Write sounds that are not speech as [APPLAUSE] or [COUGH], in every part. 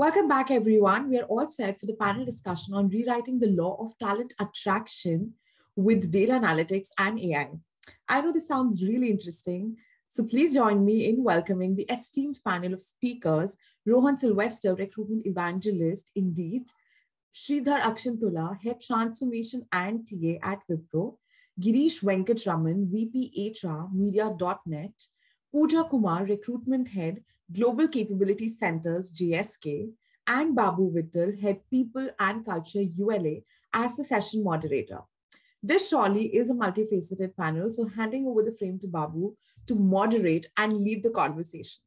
Welcome back, everyone. We are all set for the panel discussion on rewriting the law of talent attraction with data analytics and AI. I know this sounds really interesting, so please join me in welcoming the esteemed panel of speakers, Rohan Sylvester, recruitment evangelist, Indeed, Sridhar Akshanthula, head transformation and TA at Wipro, Girish Venkataraman, VP HR, Media.net, Pooja Kumar, recruitment head, Global Capability Centers, GSK, and Babu Vittal, head people and culture, ULA, as the session moderator. This surely is a multifaceted panel, so handing over the frame to Babu to moderate and lead the conversation.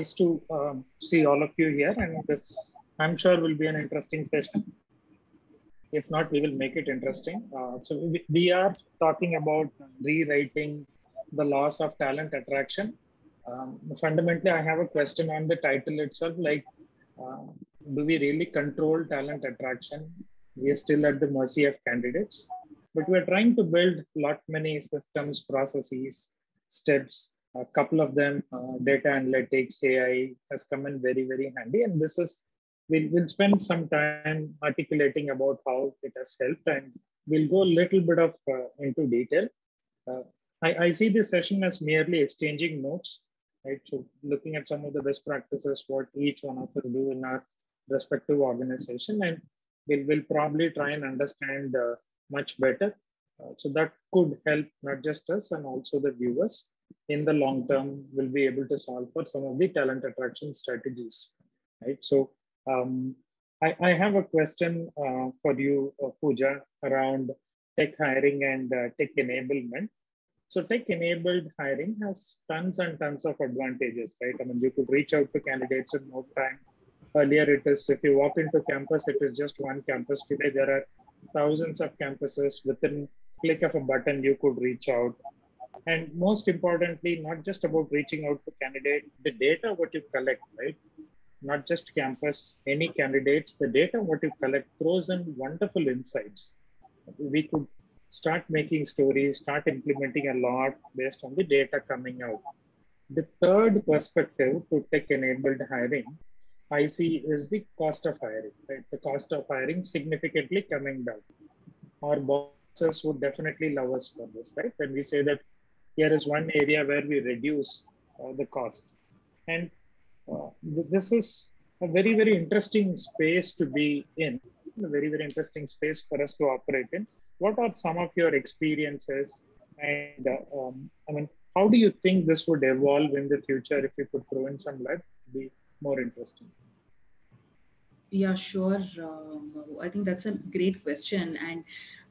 Nice to um, see all of you here and this i'm sure will be an interesting session. If not we will make it interesting. Uh, so we, we, are talking about rewriting the laws of talent attraction. Um, fundamentally i have a question on the title itself like uh, do we really control talent attraction? We are still at the mercy of candidates but we're trying to build lot many systems processes steps a couple of them, uh, data analytics, AI has come in very, very handy. And this is, we'll, we'll spend some time articulating about how it has helped and we'll go a little bit of uh, into detail. Uh, I, I see this session as merely exchanging notes, right? So looking at some of the best practices, what each one of us do in our respective organization, and we'll, we'll probably try and understand uh, much better. Uh, so that could help not just us and also the viewers in the long term will be able to solve for some of the talent attraction strategies, right? So um, I, I, have a question uh, for you, uh, Pooja, around tech hiring and uh, tech enablement. So tech-enabled hiring has tons and tons of advantages, right? I mean, you could reach out to candidates in no time. Earlier, it is if you walk into campus, it is just one campus. Today, there are thousands of campuses. Within click of a button, you could reach out and most importantly, not just about reaching out to candidate, the data what you collect, right? Not just campus, any candidates, the data what you collect throws in wonderful insights. We could start making stories, start implementing a lot based on the data coming out. The third perspective to tech-enabled hiring, I see is the cost of hiring, right? The cost of hiring significantly coming down. Our bosses would definitely love us for this, right? When we say that here is one area where we reduce uh, the cost. And uh, this is a very, very interesting space to be in, a very, very interesting space for us to operate in. What are some of your experiences? And uh, um, I mean, how do you think this would evolve in the future if you could throw in some light? be more interesting. Yeah, sure. Um, I think that's a great question. And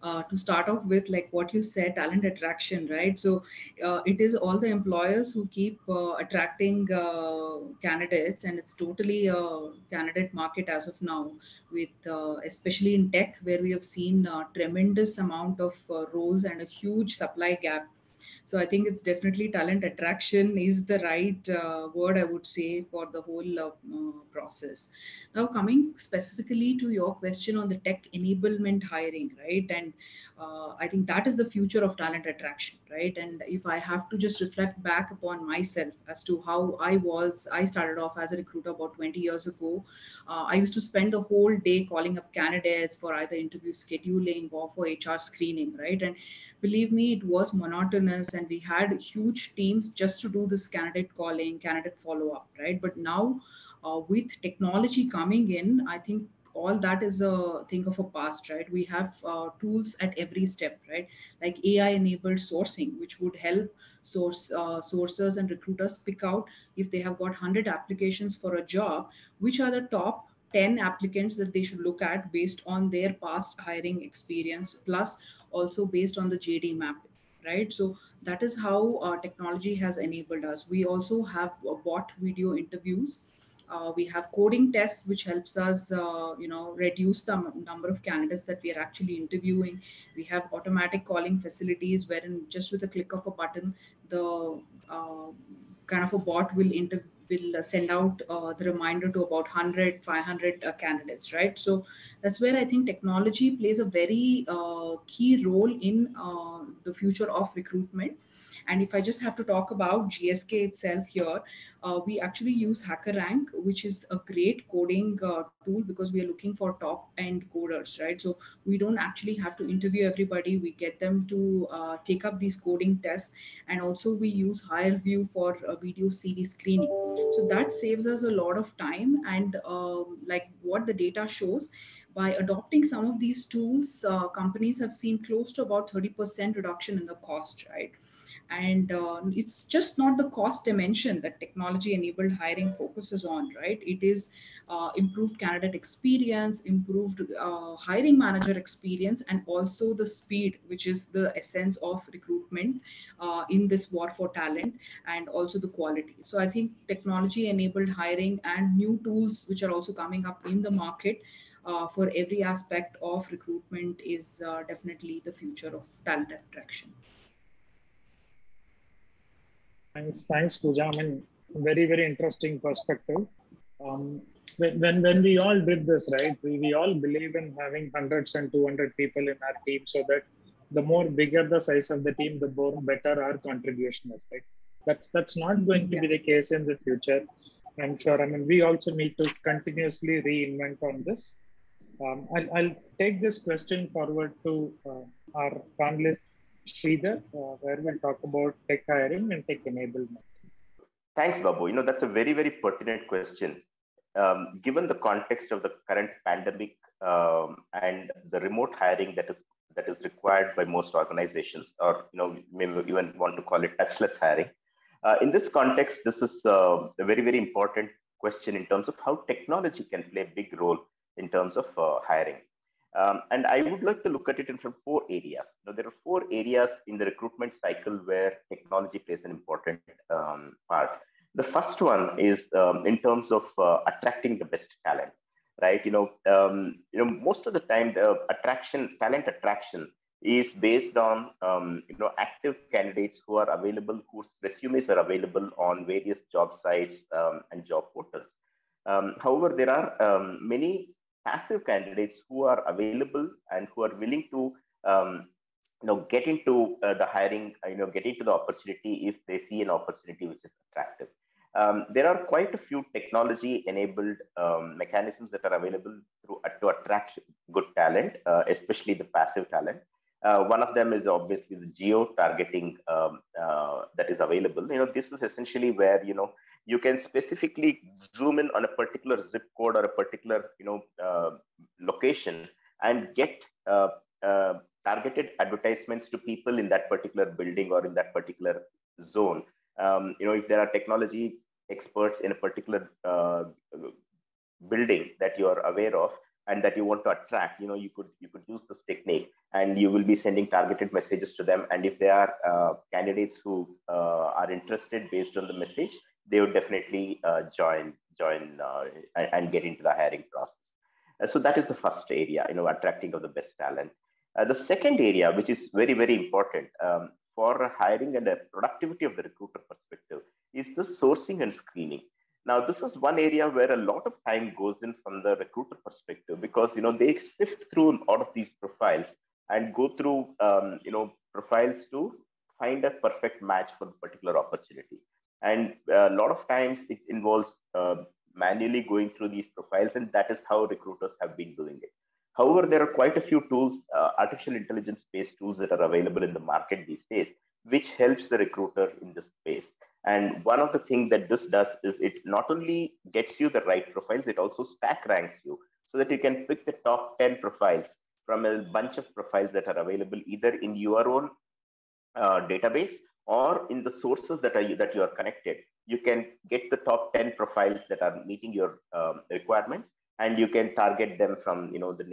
uh, to start off with, like what you said, talent attraction, right? So uh, it is all the employers who keep uh, attracting uh, candidates, and it's totally a candidate market as of now, with uh, especially in tech, where we have seen a tremendous amount of roles and a huge supply gap so I think it's definitely talent attraction is the right uh, word I would say for the whole uh, process. Now coming specifically to your question on the tech enablement hiring, right? And uh, I think that is the future of talent attraction, right? And if I have to just reflect back upon myself as to how I was, I started off as a recruiter about 20 years ago. Uh, I used to spend the whole day calling up candidates for either interview scheduling or for HR screening, right? And believe me, it was monotonous and we had huge teams just to do this candidate calling, candidate follow up, right? But now uh, with technology coming in, I think all that is a thing of a past, right? We have uh, tools at every step, right? Like AI enabled sourcing, which would help source uh, sources and recruiters pick out if they have got 100 applications for a job, which are the top 10 applicants that they should look at based on their past hiring experience, plus also based on the JD map, right? So that is how uh, technology has enabled us. We also have uh, bot video interviews Uh, we have coding tests, which helps us, uh, you know, reduce the number of candidates that we are actually interviewing. We have automatic calling facilities, wherein just with a click of a button, the uh, kind of a bot will inter will uh, send out uh, the reminder to about 100 500 uh, candidates right? So that's where i think technology plays a very key role in the future of recruitment and if I just have to talk about GSK itself here, uh, we actually use HackerRank, which is a great coding uh, tool because we are looking for top end coders, right? So we don't actually have to interview everybody. We get them to uh, take up these coding tests. And also we use HireVue for video CV screening. So that saves us a lot of time. And um, like what the data shows, by adopting some of these tools, uh, companies have seen close to about 30% reduction in the cost, right? And uh, it's just not the cost dimension that technology enabled hiring focuses on right? It is uh, improved candidate experience improved uh, hiring manager experience and also the speed which is the essence of recruitment uh, in this war for talent and also the quality. So i think technology enabled hiring and new tools which are also coming up in the market uh, for every aspect of recruitment is uh, definitely the future of talent attraction Thanks, thanks, Pooja. I mean, very, very interesting perspective. Um, when, when, we all did this, right, we, we all believe in having hundreds and 200 people in our team so that the more bigger the size of the team, the more better our contribution is, right? That's, that's not going to be the case in the future. I'm sure. I mean, we also need to continuously reinvent on this. Um, I'll, I'll, take this question forward to uh, our panelists Sridhar, uh, where we'll talk about tech hiring and tech enablement. Thanks, Babu. You know, that's a very, very pertinent question. Um, given the context of the current pandemic um, and the remote hiring that is that is required by most organizations, or you know, maybe even want to call it touchless hiring. Uh, in this context, this is uh, a very, very important question in terms of how technology can play a big role in terms of uh, hiring. Um, and I would like to look at it in from four areas. Now, there are four areas in the recruitment cycle where technology plays an important um, part. The first one is um, in terms of uh, attracting the best talent, right? You know, um, you know, most of the time the attraction, talent attraction, is based on um, you know active candidates who are available, whose resumes are available on various job sites um, and job portals. however, there are many passive candidates who are available and who are willing to um, you know get into uh, the hiring you know get into the opportunity if they see an opportunity which is attractive um, there are quite a few technology enabled um, mechanisms that are available through, uh, to attract good talent uh, especially the passive talent uh, one of them is obviously the geo targeting um, uh, that is available. You know, this is essentially where you know you can specifically zoom in on a particular zip code or a particular you know uh, location and get uh, uh, targeted advertisements to people in that particular building or in that particular zone. Um, you know, if there are technology experts in a particular uh, building that you are aware of, and that you want to attract you know you could you could use this technique and you will be sending targeted messages to them and if they are uh, candidates who uh, are interested based on the message they would definitely uh, join join uh, and, and, get into the hiring process. Uh, so that is the first area you know attracting of the best talent. Uh, the second area which is very very important um, for hiring and the productivity of the recruiter perspective is the sourcing and screening. Now, this is one area where a lot of time goes in from the recruiter perspective because you know they sift through a lot of these profiles and go through um, you know profiles to find a perfect match for the particular opportunity. And uh, a lot of times it involves uh, manually going through these profiles, and that is how recruiters have been doing it. However, there are quite a few tools, uh, artificial intelligence based tools that are available in the market these days, which helps the recruiter in this space. And one of the things that this does is it not only gets you the right profiles, it also stack ranks you so that you can pick the top 10 profiles from a bunch of profiles that are available either in your own uh, database or in the sources that are that you are connected. You can get the top 10 profiles that are meeting your um, requirements and you can target them from you know the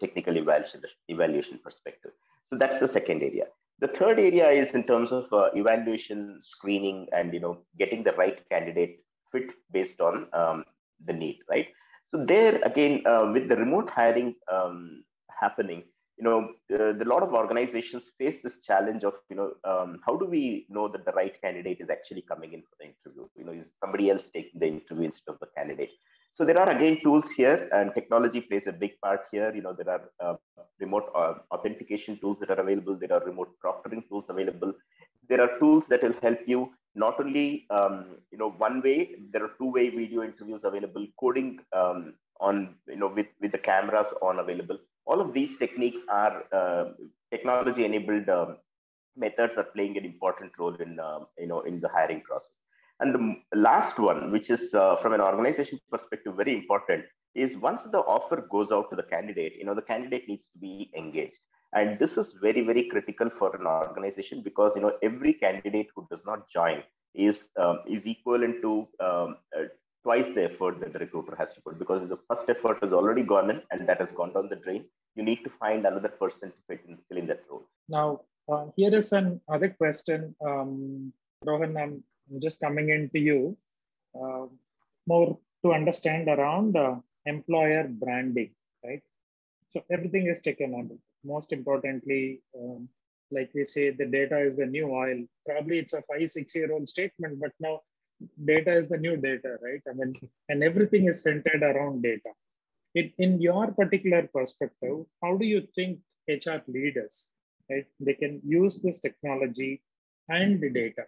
technical evaluation, evaluation perspective. So that's the second area. The third area is in terms of uh, evaluation, screening, and you know getting the right candidate fit based on um, the need, right? So there again, uh, with the remote hiring um, happening, you know, uh, a lot of organizations face this challenge of, you know, um, how do we know that the right candidate is actually coming in for the interview? You know, is somebody else taking the interview instead of the candidate? So there are again tools here, and technology plays a big part here. You know, there are uh, remote uh, authentication tools that are available. There are remote proctoring tools available. There are tools that will help you not only um, you know one way. There are two-way video interviews available. Coding um, on you know with with the cameras on available all of these techniques are uh, technology enabled um, methods are playing an important role in uh, you know in the hiring process and the last one which is uh, from an organization perspective very important is once the offer goes out to the candidate you know the candidate needs to be engaged and this is very very critical for an organization because you know every candidate who does not join is um, is equivalent to um, uh, twice the effort that the recruiter has to put because the first effort has already gone in and that has gone down the drain. You need to find another person to fit in, fill in that role. Now, uh, here is another question. Um, Rohan, I'm, just coming in to you uh, more to understand around uh, employer branding, right? So everything is taken on. Most importantly, um, like we say, the data is the new oil. Probably it's a five, six year old statement, but now data is the new data, right? I mean, and everything is centered around data. It, in your particular perspective, how do you think HR leaders, right, they can use this technology and the data,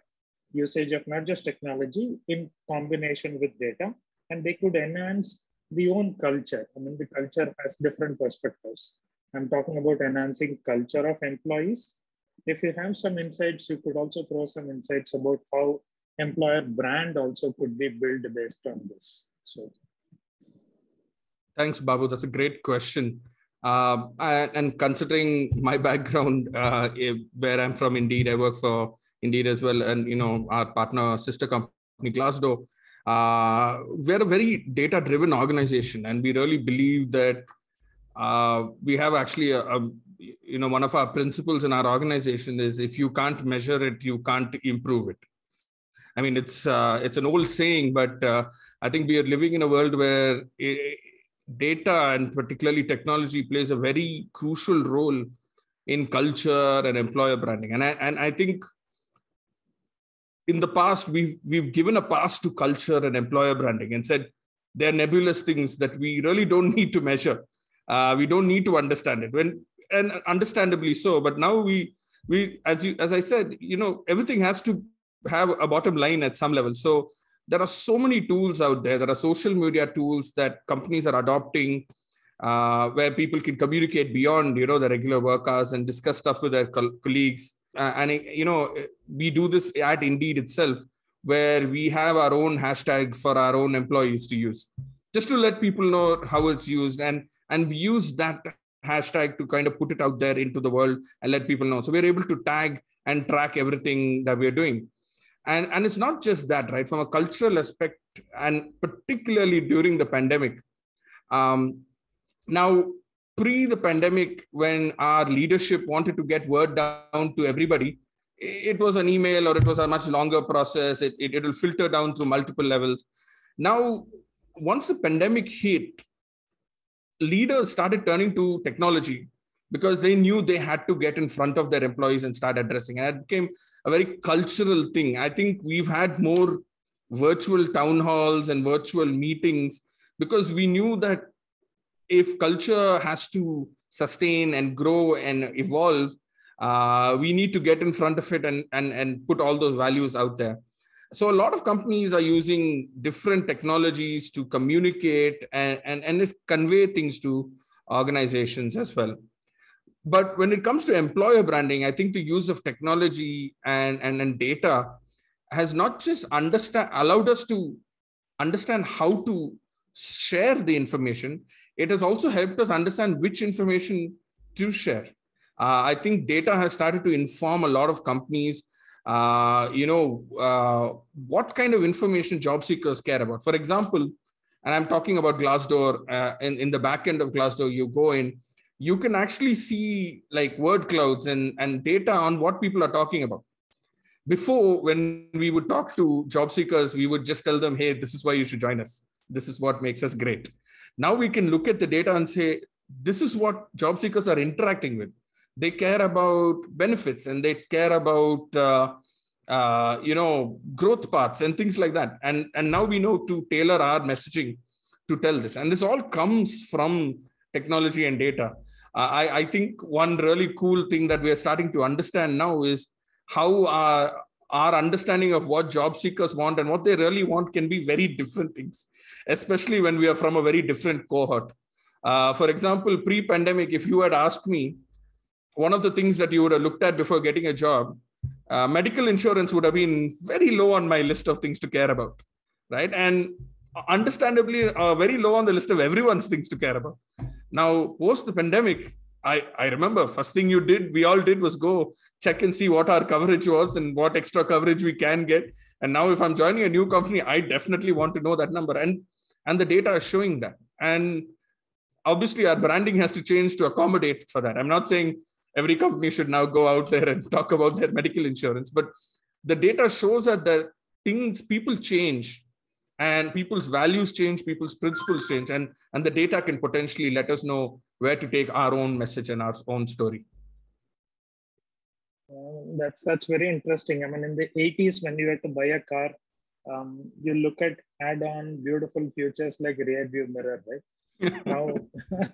usage of not just technology in combination with data, and they could enhance the own culture. I mean, the culture has different perspectives. I'm talking about enhancing culture of employees. If you have some insights, you could also throw some insights about how employer brand also could be built based on this. So, thanks, Babu. That's a great question. Uh, and, considering my background, uh, where I'm from, Indeed, I work for Indeed as well, and you know our partner sister company Glassdoor. Uh, we're a very data-driven organization, and we really believe that uh, we have actually a, a, you know one of our principles in our organization is if you can't measure it, you can't improve it. I mean, it's uh, it's an old saying, but uh, I think we are living in a world where it, data and particularly technology plays a very crucial role in culture and employer branding. And I and I think in the past we've we've given a pass to culture and employer branding and said they're nebulous things that we really don't [LAUGHS] need to measure. Uh, we don't need to understand it. When and understandably so, but now we we as you as I said, you know, everything has to have a bottom line at some level. So there are so many tools out there. There are social media tools that companies are adopting, uh, where people can communicate beyond you know the regular work hours and discuss stuff with their co- colleagues. Uh, and you know we do this at Indeed itself, where we have our own hashtag for our own employees to use, just to let people know how it's used, and and we use that hashtag to kind of put it out there into the world and let people know. So we're able to tag and track everything that we're doing and and it's not just that right? From a cultural aspect and particularly during the pandemic um, now pre the pandemic when our leadership wanted to get word down to everybody it was an email or it was a much longer process. It, it, it will filter down through multiple levels. Now once the pandemic hit leaders started turning to technology because they knew they had to get in front of their employees and start addressing. And it became a very cultural thing. I think we've had more virtual town halls and virtual meetings because we knew that if culture has to sustain and grow and evolve, uh, we need to get in front of it and, and, and put all those values out there. So a lot of companies are using different technologies to communicate and, and, and convey things to organizations as well but when it comes to employer branding i think the use of technology and, and, and data has not just understand allowed us to understand how to share the information it has also helped us understand which information to share. Uh, i think data has started to inform a lot of companies uh, you know uh, what kind of information job seekers care about. For example and i'm talking about glassdoor uh, in, in the back end of glassdoor you go in you can actually see like word clouds and, and data on what people are talking about. Before, when we would talk to job seekers, we would just tell them, hey, this is why you should join us. this is what makes us great. Now we can look at the data and say, this is what job seekers are interacting with. They care about benefits and they care about uh, uh, you know growth paths and things like that. And and now we know to tailor our messaging to tell this. And this all comes from technology and data. I, I think one really cool thing that we are starting to understand now is how our, our understanding of what job seekers want and what they really want can be very different things, especially when we are from a very different cohort. Uh, for example, pre pandemic, if you had asked me, one of the things that you would have looked at before getting a job, uh, medical insurance would have been very low on my list of things to care about. Right. And understandably, uh, very low on the list of everyone's things to care about. Now, post the pandemic, I, I remember first thing you did, we all did was go check and see what our coverage was and what extra coverage we can get. And now if I'm joining a new company, I definitely want to know that number. And and the data is showing that. And obviously our branding has to change to accommodate for that. I'm not saying every company should now go out there and [LAUGHS] talk about their medical insurance, but the data shows that the things people change and people's values change people's principles change and and the data can potentially let us know where to take our own message and our own story. Uh, that's that's very interesting. I mean in the 80s when you had to buy a car um, you look at add-on beautiful features like rear view mirror right? [LAUGHS] Now [LAUGHS]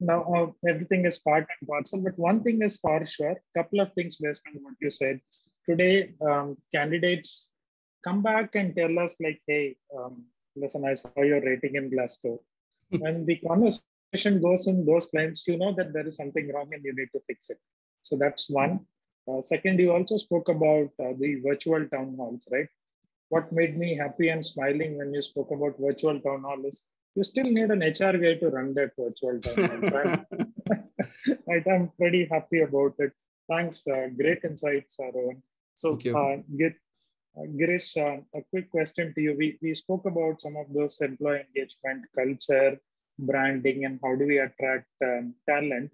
now uh, everything is part and parcel but one thing is for sure couple of things based on what you said. Today um, candidates come back and tell us like, hey, um, listen, I saw your rating in Glassdoor. [LAUGHS] and the conversation goes in those lines, you know that there is something wrong and you need to fix it. So that's one. Uh, second, you also spoke about uh, the virtual town halls, right? What made me happy and smiling when you spoke about virtual town hall is you still need an HR guy to run that virtual town hall. [LAUGHS] [LAUGHS] right, I'm pretty happy about it. Thanks. Uh, great insights, Rohan. So, uh, get uh, Girish, uh, a quick question to you. We, we spoke about some of those employee engagement, culture, branding, and how do we attract um, talent.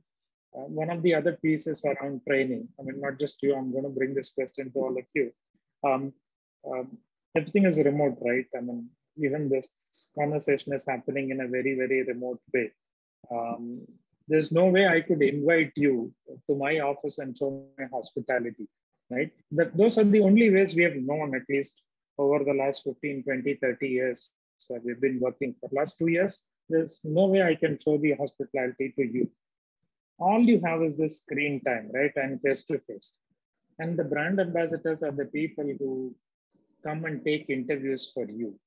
Uh, one of the other pieces around training. I mean, not just you, I'm going to bring this question to all of you. Um, um, everything is remote, right? I mean, even this conversation is happening in a very, very remote way. Um, there's no way I could invite you to my office and show my hospitality right? That those are the only ways we have known, at least over the last 15, 20, 30 years. So we've been working for last two years. There's no way I can show the hospitality to you. All you have is this screen time, right? And face to face. And the brand ambassadors are the people who come and take interviews for you.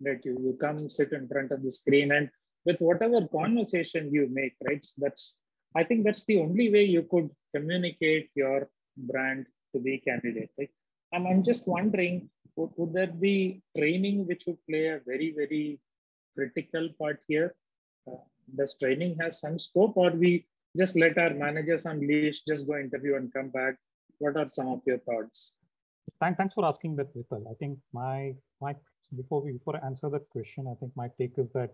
That you, you come sit in front of the screen and with whatever conversation you make, right? That's I think that's the only way you could communicate your brand to be candidate. Right? And I'm just wondering, would, would there be training which would play a very, very critical part here? Uh, does training has some scope or we just let our managers unleash, just go interview and come back? What are some of your thoughts? Thank, thanks for asking that, Vittal. I think my, my before we before I answer that question, I think my take is that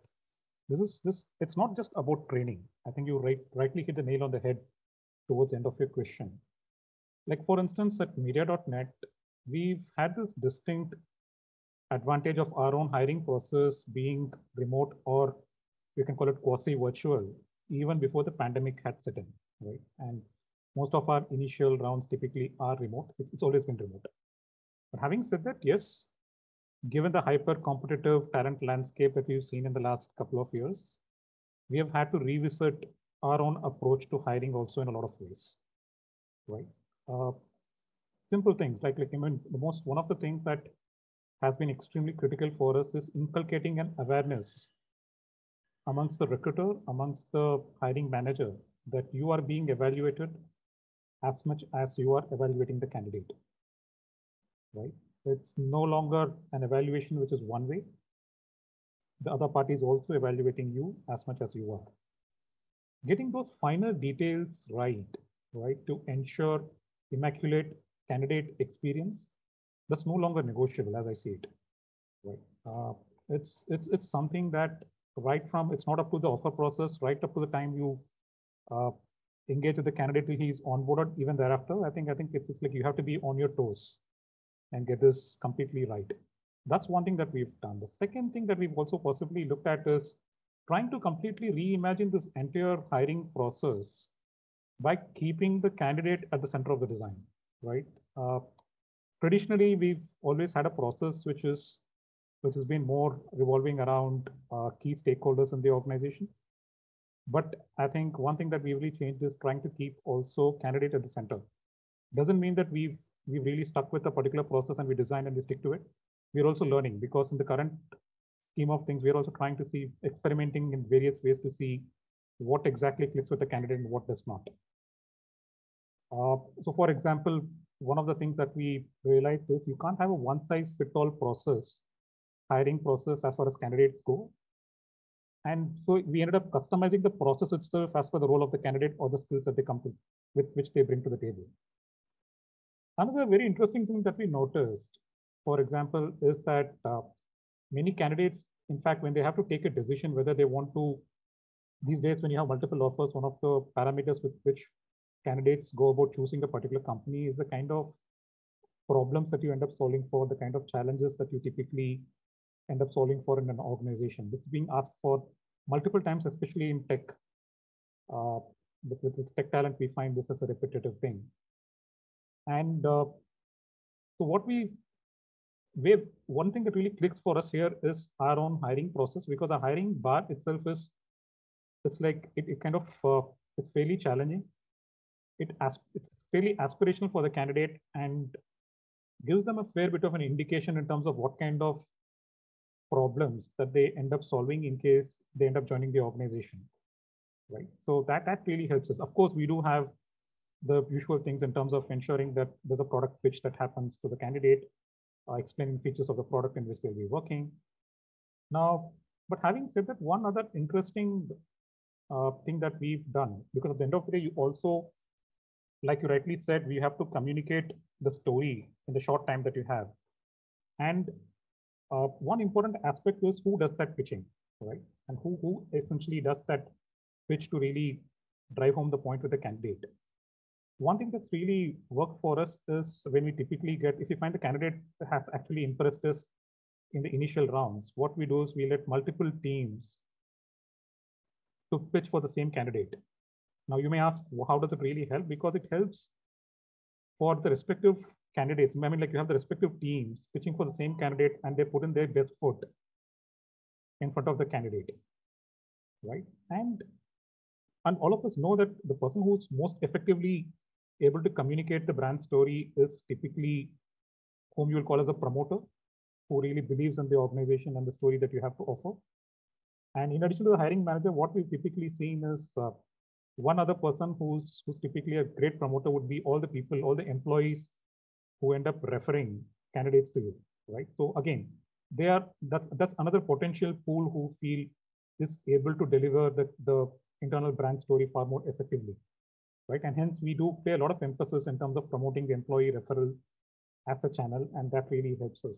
this is this it's not just about training. I think you right, rightly hit the nail on the head towards the end of your question. Like for instance, at media.net, we've had this distinct advantage of our own hiring process being remote or you can call it quasi-virtual, even before the pandemic had set in, right? And most of our initial rounds typically are remote. It's always been remote. But having said that, yes, given the hyper competitive talent landscape that we've seen in the last couple of years, we have had to revisit our own approach to hiring also in a lot of ways, right? Uh, simple things like, like I mean, the most one of the things that has been extremely critical for us is inculcating an awareness amongst the recruiter, amongst the hiring manager, that you are being evaluated as much as you are evaluating the candidate. Right? It's no longer an evaluation which is one way. The other party is also evaluating you as much as you are. Getting those finer details right, right, to ensure immaculate candidate experience, that's no longer negotiable as I see it. Right. Uh, it's it's it's something that right from it's not up to the offer process, right up to the time you uh, engage with the candidate he's onboarded, even thereafter. I think I think it's, it's like you have to be on your toes and get this completely right. that's one thing that we've done. The second thing that we've also possibly looked at is trying to completely reimagine this entire hiring process by keeping the candidate at the center of the design, right? Uh, traditionally, we've always had a process which is which has been more revolving around uh, key stakeholders in the organization. But I think one thing that we really changed is trying to keep also candidate at the center. Doesn't mean that we've we've really stuck with a particular process and we design and we stick to it. We're also learning because in the current scheme of things, we're also trying to see experimenting in various ways to see what exactly clicks with the candidate and what does not. Uh, so for example, one of the things that we realized is you can't have a one size fit all process, hiring process as far as candidates go. And so we ended up customizing the process itself as per the role of the candidate or the skills that they come to with which they bring to the table. Another very interesting thing that we noticed, for example, is that uh, many candidates, in fact, when they have to take a decision whether they want to, these days when you have multiple offers, one of the parameters with which candidates go about choosing a particular company is the kind of problems that you end up solving for, the kind of challenges that you typically end up solving for in an organization. It's being asked for multiple times, especially in tech. Uh, with, with tech talent, we find this as a repetitive thing. And uh, so what we, we one thing that really clicks for us here is our own hiring process because our hiring bar itself is, it's like, it, it kind of, uh, it's fairly challenging. It it's fairly aspirational for the candidate and gives them a fair bit of an indication in terms of what kind of problems that they end up solving in case they end up joining the organization right so that that really helps us of course we do have the usual things in terms of ensuring that there's a product pitch that happens to the candidate, uh, explaining features of the product in which they'll be working. Now, but having said that, one other interesting uh, thing that we've done, because at the end of the day, you also, like you rightly said, we have to communicate the story in the short time that you have. And uh, one important aspect is who does that pitching, right? And who, who essentially does that pitch to really drive home the point with the candidate. One thing that's really worked for us is when we typically get, if you find the candidate has actually impressed us in the initial rounds, what we do is we let multiple teams to pitch for the same candidate. Now you may ask, well, how does it really help? Because it helps for the respective candidates. I mean, like you have the respective teams pitching for the same candidate and they put in their best foot in front of the candidate, right? And and all of us know that the person who's most effectively able to communicate the brand story is typically whom you will call as a promoter who really believes in the organization and the story that you have to offer. And in addition to the hiring manager, what we've typically seen is uh, one other person who's, who's typically a great promoter would be all the people, all the employees who end up referring candidates to you, right? So again, they are that's that's another potential pool who feel is able to deliver the, the internal brand story far more effectively right? And hence we do pay a lot of emphasis in terms of promoting the employee referral as a channel, and that really helps us.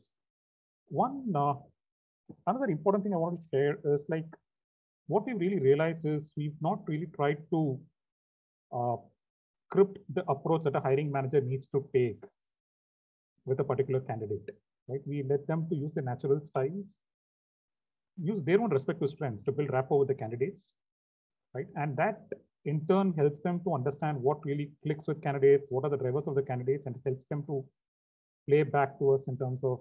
One uh, another important thing I want to share is like what we really realized is we've not really tried to uh, script the approach that a hiring manager needs to take with a particular candidate. Right? We let them to use the natural styles, use their own respective strengths to build rapport with the candidates, right? And that in turn helps them to understand what really clicks with candidates, what are the drivers of the candidates, and it helps them to play back to us in terms of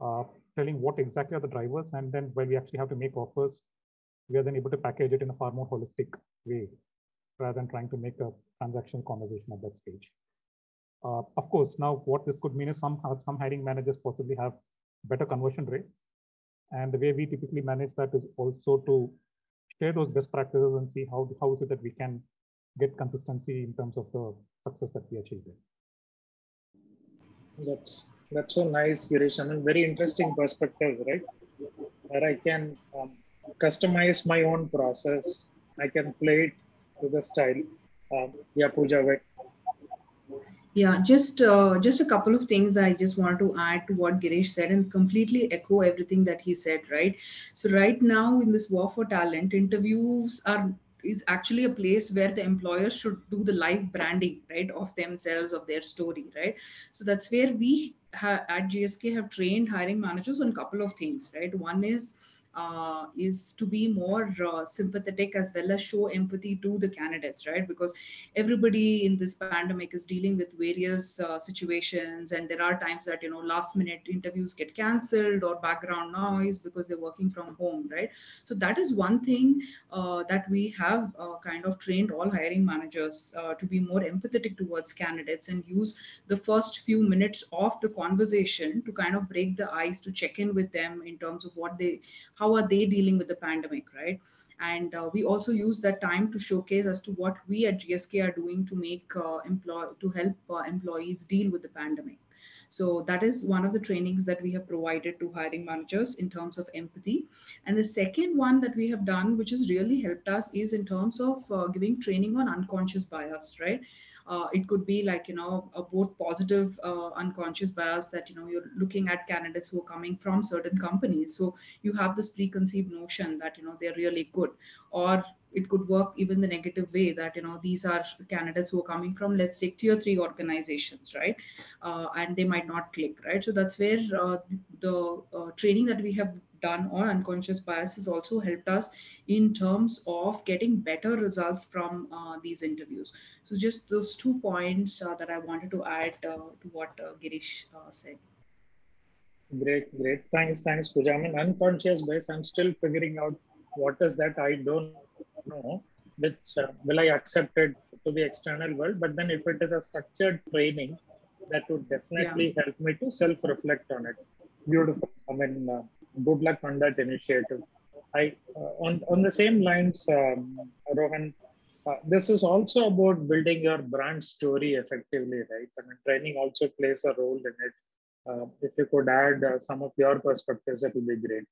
uh, telling what exactly are the drivers. And then when we actually have to make offers, we are then able to package it in a far more holistic way rather than trying to make a transactional conversation at that stage. Uh, of course, now what this could mean is some, some hiring managers possibly have better conversion rate. And the way we typically manage that is also to share those best practices and see how, how is it that we can get consistency in terms of the success that we achieve there. That's that's so nice, Girish. I mean, very interesting perspective, right? Where I can um, customize my own process. I can play it to the style. Um, yeah, Pooja, wait yeah just uh, just a couple of things i just want to add to what girish said and completely echo everything that he said right so right now in this war for talent interviews are is actually a place where the employers should do the live branding right of themselves of their story right? So that's where we ha- at gsk have trained hiring managers on a couple of things right? One is uh, is to be more uh, sympathetic as well as show empathy to the candidates, right? Because everybody in this pandemic is dealing with various uh, situations, and there are times that you know last minute interviews get cancelled or background noise because they're working from home, right? So that is one thing uh, that we have uh, kind of trained all hiring managers uh, to be more empathetic towards candidates and use the first few minutes of the conversation to kind of break the ice to check in with them in terms of what they how are they dealing with the pandemic right and uh, we also use that time to showcase as to what we at gsk are doing to make uh, employ to help uh, employees deal with the pandemic so that is one of the trainings that we have provided to hiring managers in terms of empathy. And the second one that we have done, which has really helped us, is in terms of uh, giving training on unconscious bias, right? Uh, it could be like you know a both positive uh, unconscious bias that you know you're looking at candidates who are coming from certain companies. So you have this preconceived notion that you know they're really good. Or it could work even the negative way that you know these are candidates who are coming from let's take tier three organizations right? Uh, and they might not click right? So that's where uh, the uh, training that we have done on unconscious bias has also helped us in terms of getting better results from uh, these interviews so just those two points uh, that i wanted to add uh, to what girish said great great thanks thanks Pooja. I mean, unconscious bias i'm still figuring out what is that i don't know which uh, will I accept it to the external world. But then if it is a structured training, that would definitely yeah. help me to self-reflect on it. Beautiful. I mean, uh, good luck on that initiative. I uh, on on the same lines, um, Rohan. Uh, this is also about building your brand story effectively, right? I mean, training also plays a role in it. Uh, if you could add some of your perspectives, that would be great.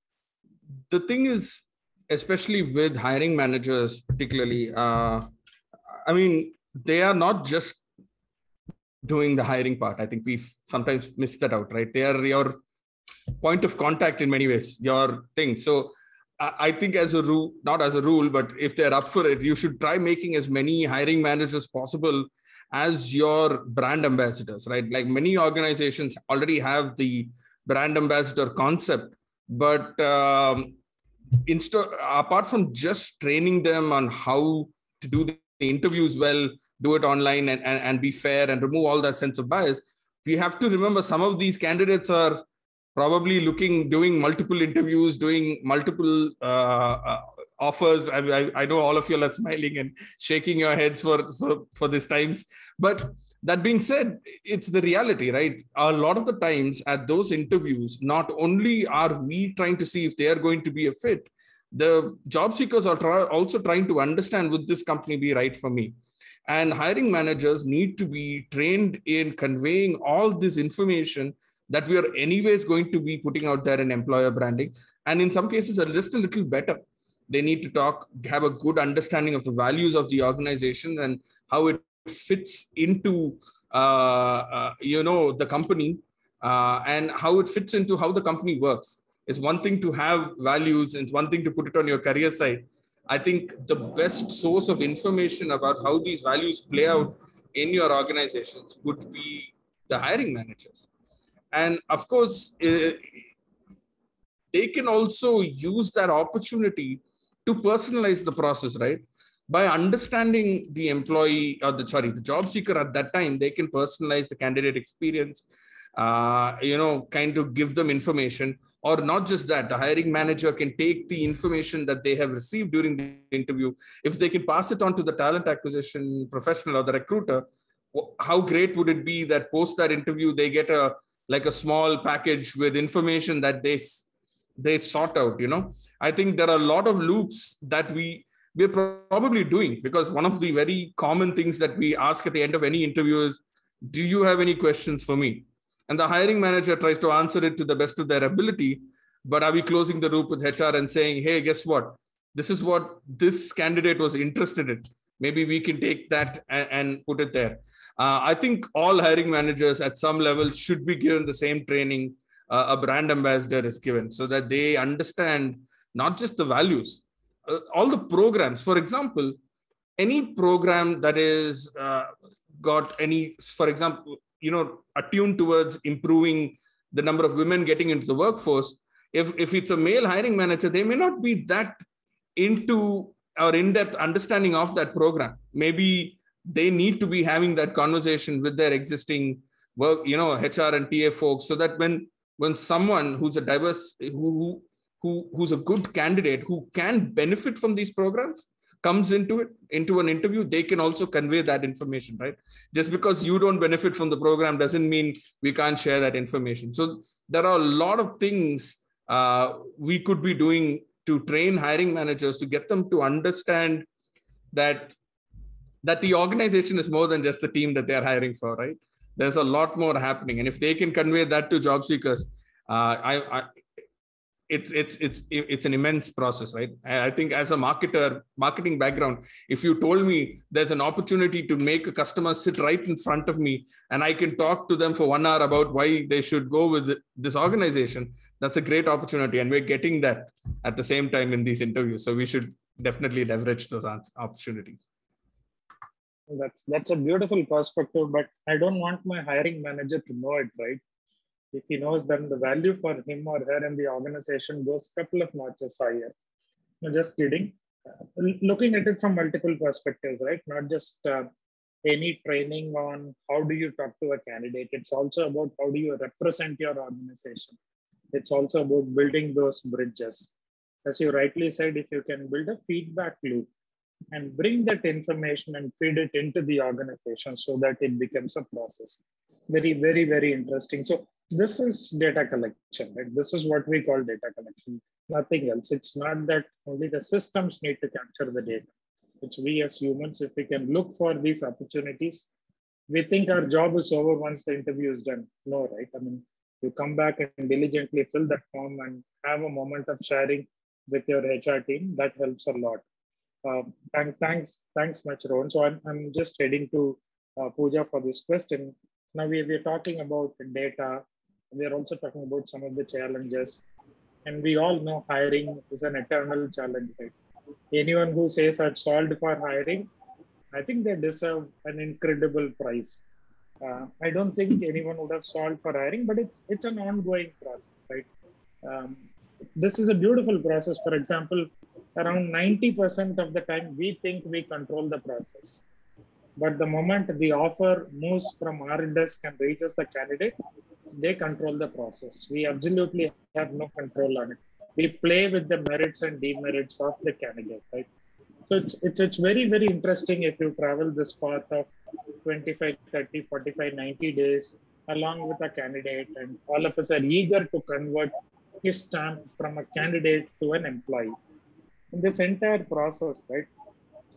The thing is, especially with hiring managers, particularly, I mean, they are not just doing the hiring part. I think we sometimes miss that out, right? They are your point of contact in many ways, your thing. So I think as a rule, not as a rule, but if they're up for it, you should try making as many hiring managers possible as your brand ambassadors, right? Like many organizations already have the brand ambassador concept, but um, instead apart from just training them on how to do the interviews well do it online and, and, and be fair and remove all that sense of bias we have to remember some of these candidates are probably looking doing multiple interviews doing multiple uh, uh, offers. I, I, I know all of you are smiling and shaking your heads for for, for these times. But that being said it's the reality right? A lot of the times at those interviews not only are we trying to see if they are going to be a fit the job seekers are try, also trying to understand would this company be right for me? And hiring managers need to be trained in conveying all this information that we are anyways going to be putting out there in employer branding. And in some cases are just a little better. They need to talk have a good understanding of the values of the organization and how it fits into uh, uh, you know the company uh, and how it fits into how the company works. It's one thing to have values and one thing to put it on your career side i think the best source of information about how these values play out in your organizations would be the hiring managers and of course uh, they can also use that opportunity to personalize the process right? By understanding the employee or the sorry the job seeker at that time they can personalize the candidate experience uh, you know kind of give them information. Or not just that the hiring manager can take the information that they have received during the interview. If they can pass it on to the talent acquisition professional or the recruiter how great would it be that post that interview they get a like a small package with information that they they sort out you know? I think there are a lot of loops that we we're probably doing because one of the very common things that we ask at the end of any interview is do you have any questions for me? And the hiring manager tries to answer it to the best of their ability but are we closing the loop with hr and saying hey guess what? This is what this candidate was interested in. Maybe we can take that and, and put it there uh, i think all hiring managers at some level should be given the same training uh, a brand ambassador is given so that they understand not just the values uh, all the programs. For example any program that is uh, got any for example you know attuned towards improving the number of women getting into the workforce if if it's a male hiring manager they may not be that into or in-depth understanding of that program. Maybe they need to be having that conversation with their existing work you know hr and ta folks so that when when someone who's a diverse who who who's a good candidate who can benefit from these programs comes into it into an interview they can also convey that information right? Just because you don't benefit from the program doesn't mean we can't share that information. So there are a lot of things uh, we could be doing to train hiring managers to get them to understand that that the organization is more than just the team that they're hiring for right? There's a lot more happening. And if they can convey that to job seekers uh, I, I it's it's it's it's an immense process right? I think as a marketer marketing background if you told me there's an opportunity to make a customer sit right in front of me and i can talk to them for one hour about why they should go with this organization that's a great opportunity. And we're getting that at the same time in these interviews. So we should definitely leverage those opportunities that's that's a beautiful perspective but i don't want my hiring manager to know it right if he knows then the value for him or her in the organization goes a couple of notches higher. No, just kidding. Uh, looking at it from multiple perspectives, right? Not just uh, any training on how do you talk to a candidate. It's also about how do you represent your organization. It's also about building those bridges. As you rightly said, if you can build a feedback loop and bring that information and feed it into the organization so that it becomes a process. Very, very, very interesting. So this is data collection, right? This is what we call data collection, nothing else. It's not that only the systems need to capture the data. It's we as humans, if we can look for these opportunities, we think our job is over once the interview is done. No, right? I mean, you come back and diligently fill that form and have a moment of sharing with your HR team. That helps a lot. Uh, and thanks, thanks much, Rohan. So I'm, I'm just heading to uh, Pooja for this question. Now we, we're talking about data we are also talking about some of the challenges. And we all know hiring is an eternal challenge. Right? Anyone who says I've solved for hiring, I think they deserve an incredible prize. Uh, I don't think anyone would have solved for hiring, but it's it's an ongoing process, right? Um, this is a beautiful process. For example, around 90% of the time, we think we control the process. But the moment the offer moves from our desk and reaches the candidate, they control the process. We absolutely have no control on it. We play with the merits and demerits of the candidate, right? So it's, it's, it's very, very interesting if you travel this path of 25, 30, 45, 90 days along with a candidate and all of us are eager to convert his stamp from a candidate to an employee. In this entire process, right,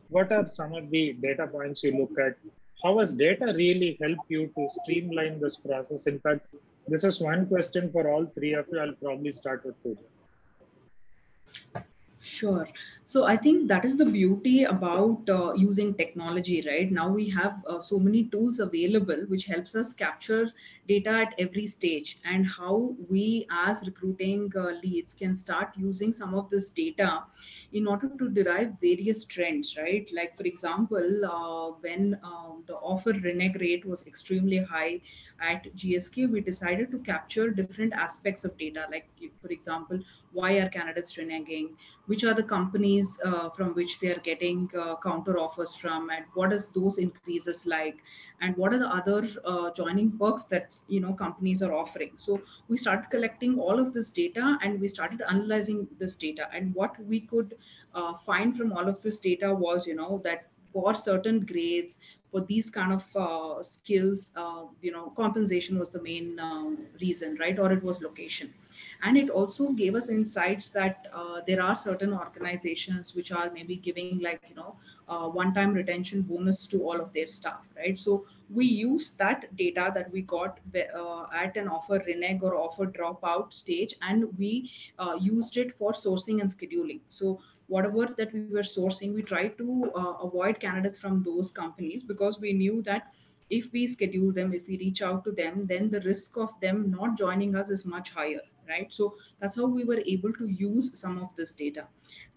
what are some of the data points you look at how has data really helped you to streamline this process? In fact, this is one question for all three of you. I'll probably start with Pooja. Sure. So I think that is the beauty about uh, using technology, right? Now we have uh, so many tools available which helps us capture data at every stage and how we as recruiting uh, leads can start using some of this data in order to derive various trends, right? Like for example, uh, when um, the offer renege rate was extremely high at GSK, we decided to capture different aspects of data, like for example, why are candidates reneging, which are the companies uh, from which they are getting uh, counter offers from, and what is those increases like, and what are the other uh, joining perks that you know companies are offering. So we started collecting all of this data, and we started analyzing this data, and what we could uh, find from all of this data was you know that for certain grades for these kind of uh, skills uh, you know compensation was the main um, reason right? Or it was location. And it also gave us insights that uh, there are certain organizations which are maybe giving like you know uh, one time retention bonus to all of their staff right? So we use that data that we got uh, at an offer reneg or offer dropout stage and we uh, used it for sourcing and scheduling. So whatever that we were sourcing we tried to uh, avoid candidates from those companies because we knew that if we schedule them if we reach out to them then the risk of them not joining us is much higher right? So that's how we were able to use some of this data.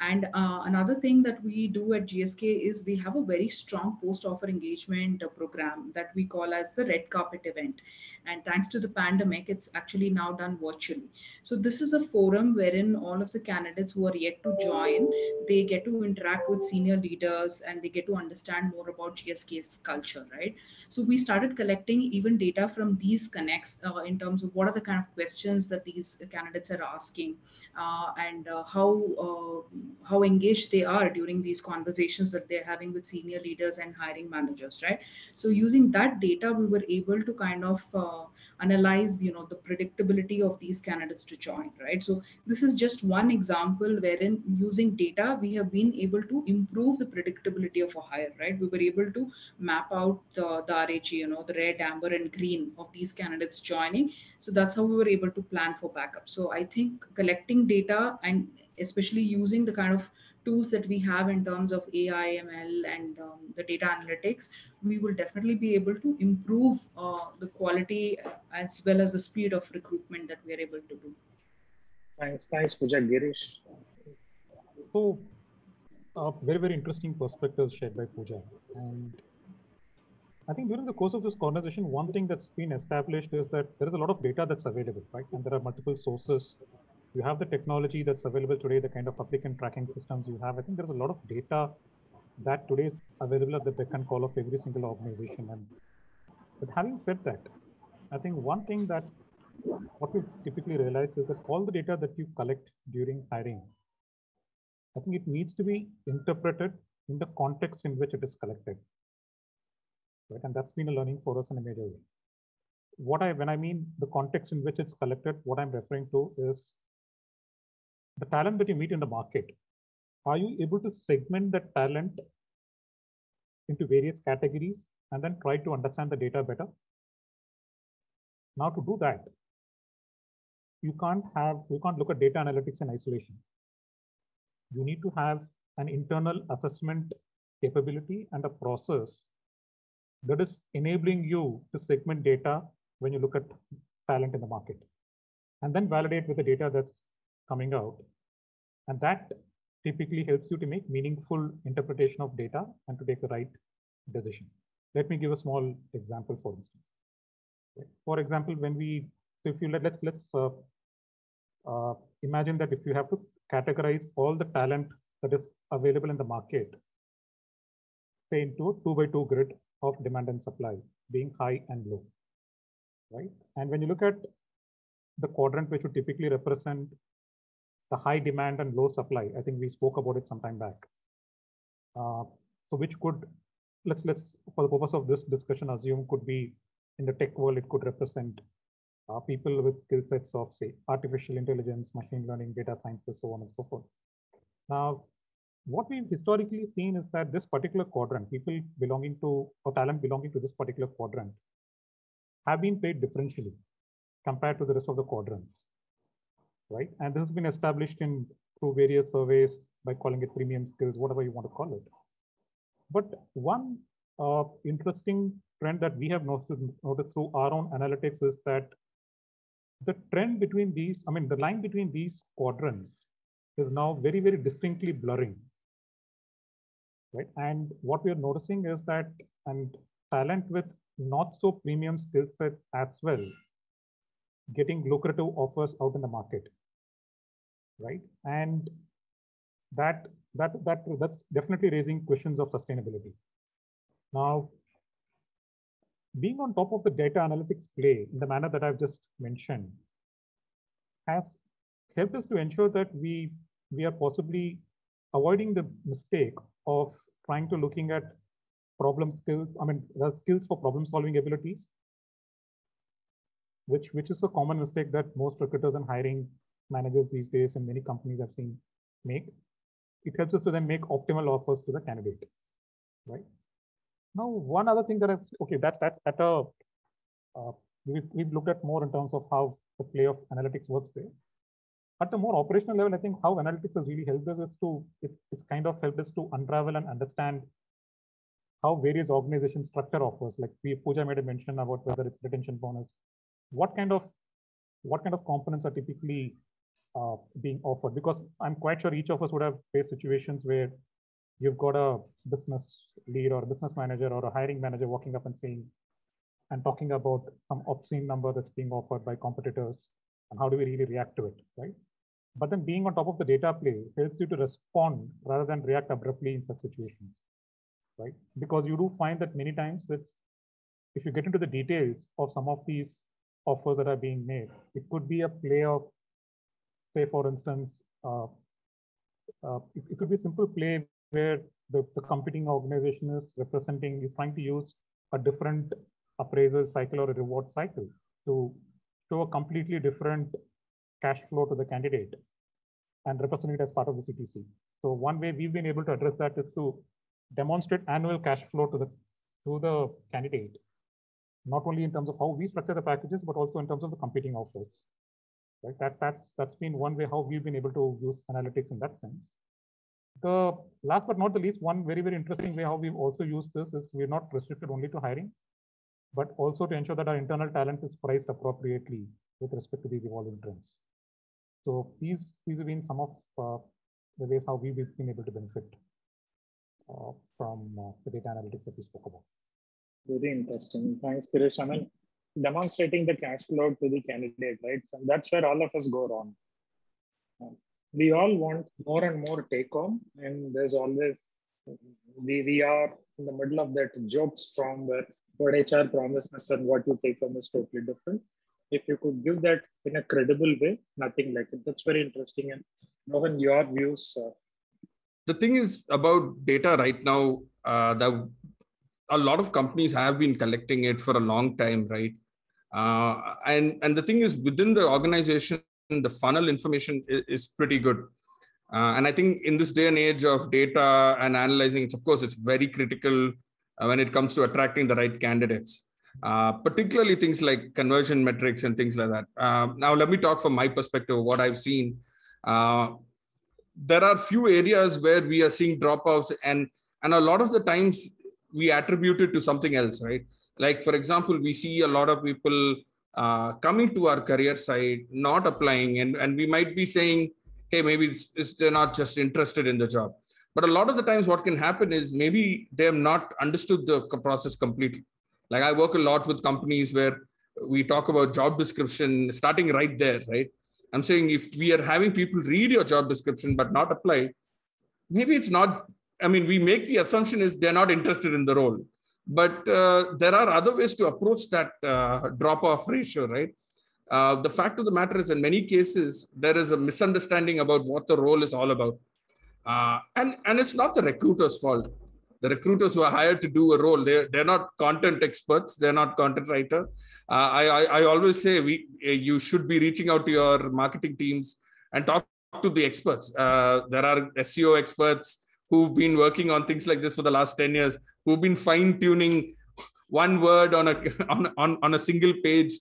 And uh, another thing that we do at GSK is we have a very strong post-offer engagement uh, program that we call as the red carpet event. And thanks to the pandemic, it's actually now done virtually. So this is a forum wherein all of the candidates who are yet to join, they get to interact with senior leaders and they get to understand more about GSK's culture, right? So we started collecting even data from these connects uh, in terms of what are the kind of questions that these candidates are asking uh, and uh, how uh, how engaged they are during these conversations that they're having with senior leaders and hiring managers right? So using that data we were able to kind of analyze you know the predictability of these candidates to join right? So this is just one example wherein using data we have been able to improve the predictability of a hire right? We were able to map out the, the RHE, you know the red amber and green of these candidates joining. So that's how we were able to plan for backup. So i think collecting data and especially using the kind of tools that we have in terms of AI, ML, and um, the data analytics, we will definitely be able to improve uh, the quality as well as the speed of recruitment that we are able to do. Thanks, thanks, Pooja. Girish. So, a very, very interesting perspective shared by Pooja. And I think during the course of this conversation, one thing that's been established is that there is a lot of data that's available, right? And there are multiple sources you have the technology that's available today, the kind of applicant tracking systems you have. I think there's a lot of data that today is available at the beck and call of every single organization. And but having said that, I think one thing that what we typically realize is that all the data that you collect during hiring, I think it needs to be interpreted in the context in which it is collected. Right? And that's been a learning for us in a major way. What I when I mean the context in which it's collected, what I'm referring to is the talent that you meet in the market, are you able to segment that talent into various categories and then try to understand the data better? Now to do that, you can't have, you can't look at data analytics in isolation. You need to have an internal assessment capability and a process that is enabling you to segment data when you look at talent in the market and then validate with the data that's coming out. And that typically helps you to make meaningful interpretation of data and to take the right decision. Let me give a small example, for instance. For example, when we, so if you let, let's, let's uh, uh, imagine that if you have to categorize all the talent that is available in the market, say into a two by two grid of demand and supply being high and low, right? And when you look at the quadrant which would typically represent the high demand and low supply. I think we spoke about it some time back. Uh, so which could, let's, let's, for the purpose of this discussion, assume could be in the tech world, it could represent uh, people with skill sets of say artificial intelligence, machine learning, data sciences, so on and so forth. Now, what we've historically seen is that this particular quadrant, people belonging to or talent belonging to this particular quadrant have been paid differentially compared to the rest of the quadrants right? And this has been established in through various surveys by calling it premium skills, whatever you want to call it. But one uh, interesting trend that we have noticed, noticed through our own analytics is that the trend between these, I mean, the line between these quadrants is now very, very distinctly blurring. Right. And what we are noticing is that, and talent with not so premium skill sets as well getting lucrative offers out in the market right? And that that that that's definitely raising questions of sustainability. Now being on top of the data analytics play in the manner that i've just mentioned has helped us to ensure that we we are possibly avoiding the mistake of trying to looking at problem skills i mean the skills for problem solving abilities which which is a common mistake that most recruiters and hiring managers these days and many companies I've seen make. It helps us to then make optimal offers to the candidate, right? Now, one other thing that I've okay, that's that's at a uh, we've, we've looked at more in terms of how the play of analytics works there. At a more operational level, I think how analytics has really helped us is to it's, it's kind of helped us to unravel and understand how various organizations structure offers. Like we Pooja made a mention about whether it's retention bonus, what kind of what kind of components are typically uh, being offered? Because I'm quite sure each of us would have faced situations where you've got a business lead or a business manager or a hiring manager walking up and saying and talking about some obscene number that's being offered by competitors and how do we really react to it, right? But then being on top of the data play helps you to respond rather than react abruptly in such situations, right? Because you do find that many times that if you get into the details of some of these offers that are being made, it could be a play of, say, for instance, uh, uh, it, it, could be a simple play where the, the competing organization is representing, is trying to use a different appraisal cycle or a reward cycle to show a completely different cash flow to the candidate and represent it as part of the CTC. So one way we've been able to address that is to demonstrate annual cash flow to the to the candidate, not only in terms of how we structure the packages, but also in terms of the competing offers. Right? That that's that's been one way how we've been able to use analytics in that sense. The last but not the least, one very, very interesting way how we've also used this is we're not restricted only to hiring, but also to ensure that our internal talent is priced appropriately with respect to these evolving trends. So these, these have been some of uh, the ways how we've been able to benefit uh, from uh, the data analytics that we spoke about. Very interesting. Thanks, Girish. I mean, demonstrating the cash flow to the candidate, right? So that's where all of us go wrong we all want more and more take home and there's always we, we are in the middle of that jokes from where what HR promises and what you take home is totally different. If you could give that in a credible way, nothing like it. That's very interesting. And Rohan, your views. Uh... the thing is about data right now, uh, that a lot of companies have been collecting it for a long time, right? Uh, and and the thing is within the organization the funnel information is, is pretty good. Uh, and I think in this day and age of data and analyzing, it's of course it's very critical uh, when it comes to attracting the right candidates. Uh, particularly things like conversion metrics and things like that. Uh, now, let me talk from my perspective. What I've seen, uh, there are few areas where we are seeing drop-offs, and and a lot of the times we attribute it to something else, right? Like for example, we see a lot of people uh, coming to our career site not applying, and, and we might be saying, hey, maybe it's, it's, they're not just interested in the job. But a lot of the times, what can happen is maybe they have not understood the process completely. Like I work a lot with companies where we talk about job description starting right there, right? I'm saying if we are having people read your job description but not apply, maybe it's not. I mean, we make the assumption is they're not interested in the role but uh, there are other ways to approach that uh, drop off ratio, right? Uh, the fact of the matter is, in many cases, there is a misunderstanding about what the role is all about. Uh, and, and it's not the recruiter's fault. The recruiters who are hired to do a role, they're, they're not content experts, they're not content writer. Uh, I, I, I, always say we, you should be reaching out to your marketing teams and talk to the experts. Uh, there are SEO experts, who've been working on things like this for the last 10 years, who've been fine tuning one word on a [LAUGHS] on, on, on a single page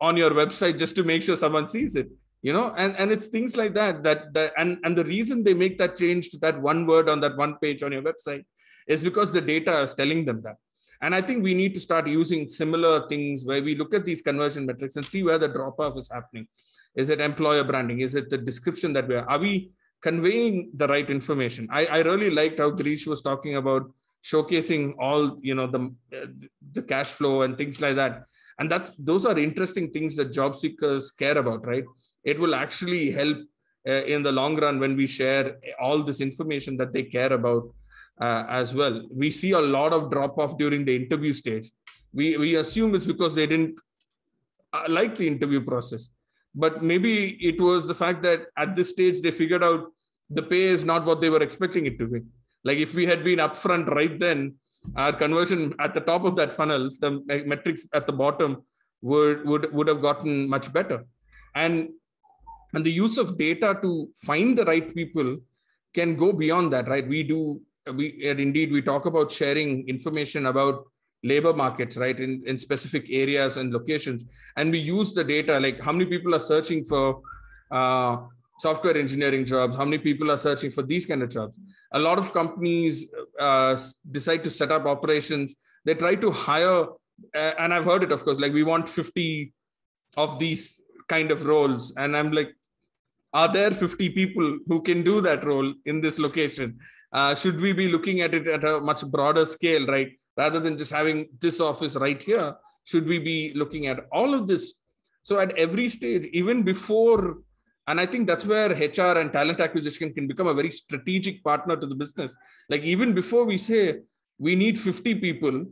on your website just to make sure someone sees it you know? And and it's things like that that that and and the reason they make that change to that one word on that one page on your website is because the data is telling them that. And i think we need to start using similar things where we look at these conversion metrics and see where the drop off is happening. Is it employer branding? Is it the description that we are? Are we conveying the right information. I, I really liked how Girish was talking about showcasing all you know the the cash flow and things like that. And that's those are interesting things that job seekers care about, right? It will actually help uh, in the long run when we share all this information that they care about uh, as well. We see a lot of drop off during the interview stage. We we assume it's because they didn't uh, like the interview process but maybe it was the fact that at this stage they figured out the pay is not what they were expecting it to be. Like if we had been upfront right then, our conversion at the top of that funnel, the metrics at the bottom would would would have gotten much better. And and the use of data to find the right people can go beyond that, right? We do we and Indeed we talk about sharing information about labor markets, right, in, in specific areas and locations. And we use the data, like how many people are searching for uh, software engineering jobs? How many people are searching for these kind of jobs? A lot of companies uh, decide to set up operations. They try to hire uh, and i've heard it of course like we want 50 of these kind of roles. And i'm like are there 50 people who can do that role in this location uh, should we be looking at it at a much broader scale right? Rather than just having this office right here should we be looking at all of this? So at every stage even before and i think that's where hr and talent acquisition can become a very strategic partner to the business. Like even before we say we need 50 people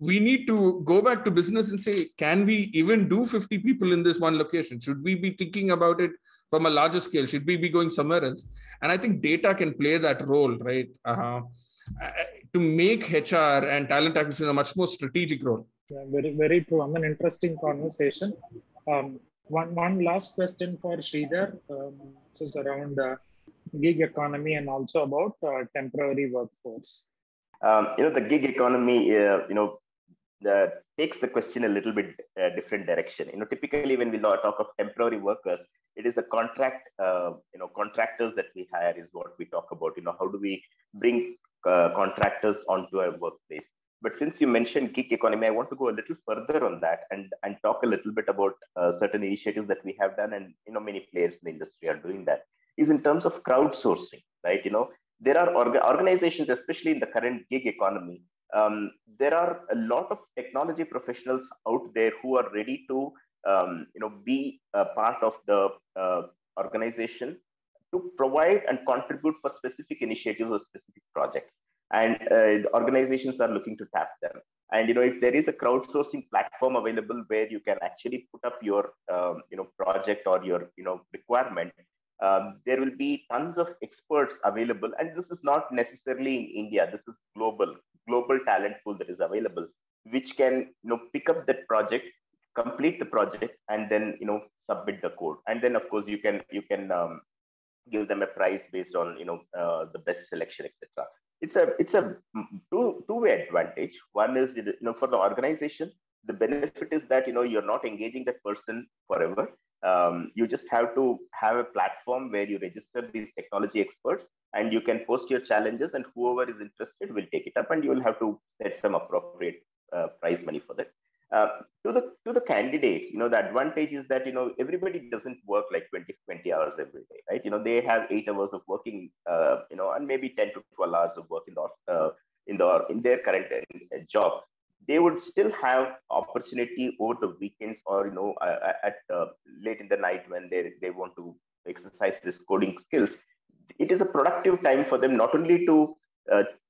we need to go back to business and say can we even do 50 people in this one location? Should we be thinking about it from a larger scale should we be going somewhere else and i think data can play that role right uh, to make hr and talent acquisition a much more strategic role yeah, very very true i'm an interesting conversation um, one, one last question for Sridhar. Um, this is around uh, gig economy and also about uh, temporary workforce. Um, you know, the gig economy, uh, you know, the, takes the question a little bit uh, different direction. You know, typically when we talk of temporary workers, it is the contract, uh, you know, contractors that we hire is what we talk about. You know, how do we bring uh, contractors onto our workplace? But since you mentioned gig economy, I want to go a little further on that and, and talk a little bit about uh, certain initiatives that we have done and you know many players in the industry are doing that. Is in terms of crowdsourcing, right? You know, there are orga- organizations, especially in the current gig economy, um, there are a lot of technology professionals out there who are ready to um, you know be a part of the uh, organization to provide and contribute for specific initiatives or specific projects. And uh, organizations are looking to tap them. And you know if there is a crowdsourcing platform available where you can actually put up your um, you know project or your you know requirement um, there will be tons of experts available. And this is not necessarily in india. This is global global talent pool that is available which can you know pick up that project complete the project and then you know submit the code. And then of course you can you can um, give them a price based on you know uh, the best selection etc it's a it's a two two way advantage. One is you know for the organization the benefit is that you know you're not engaging that person forever. Um, you just have to have a platform where you register these technology experts and you can post your challenges and whoever is interested will take it up and you will have to set some appropriate uh, prize money for that uh, to the to the candidates you know the advantage is that you know everybody doesn't work like 20 20 hours every day right? You know they have eight hours of working uh, you know and maybe 10 to 12 hours of work in the uh, in the in their current uh, job. They would still have opportunity over the weekends or you know uh, uh, at late in the night when they they want to exercise this coding skills. It is a productive time for them not only to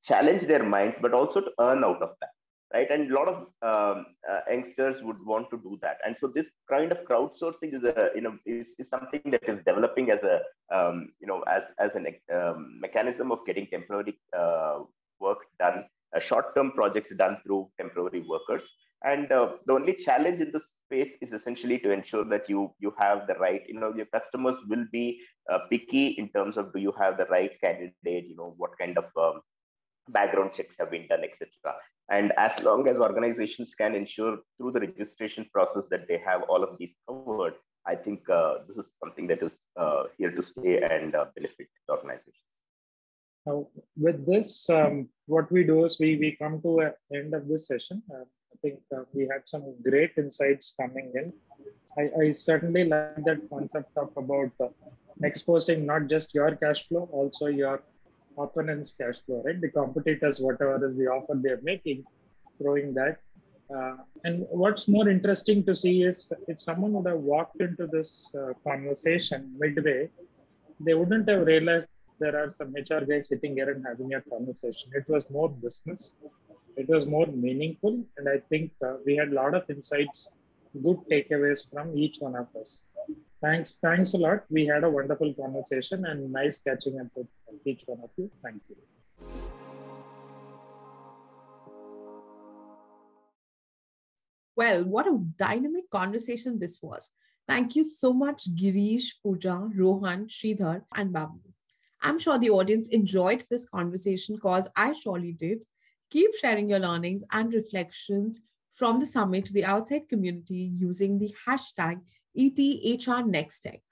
challenge their minds but also to earn out of that right? And a lot of um, uh, youngsters would want to do that. And so this kind of crowdsourcing is a you know is, is something that is developing as a um, you know as as an um, mechanism of getting temporary uh, work done, uh, short-term projects done through temporary workers. And uh, the only challenge in this space is essentially to ensure that you you have the right you know your customers will be uh, picky in terms of do you have the right candidate you know what kind of um, background checks have been done, etc. And as long as organizations can ensure through the registration process that they have all of these covered, I think uh, this is something that is uh, here to stay and uh, benefit the organizations. Now, with this, um, what we do is we, we come to end of this session. Uh, I think uh, we had some great insights coming in. I, I certainly like that concept of about uh, exposing not just your cash flow, also your opponent's cash flow, right? The competitors, whatever is the offer they're making, throwing that. Uh, and what's more interesting to see is if someone would have walked into this uh, conversation midway, they wouldn't have realized there are some HR guys sitting here and having a conversation. It was more business, it was more meaningful, and I think uh, we had a lot of insights, good takeaways from each one of us. Thanks, thanks a lot. We had a wonderful conversation and nice catching up with each one of you. Thank you. Well, what a dynamic conversation this was. Thank you so much, Girish, Pooja, Rohan, Sridhar, and Babu. I'm sure the audience enjoyed this conversation because I surely did. Keep sharing your learnings and reflections from the summit to the outside community using the hashtag ETHR Next Tech.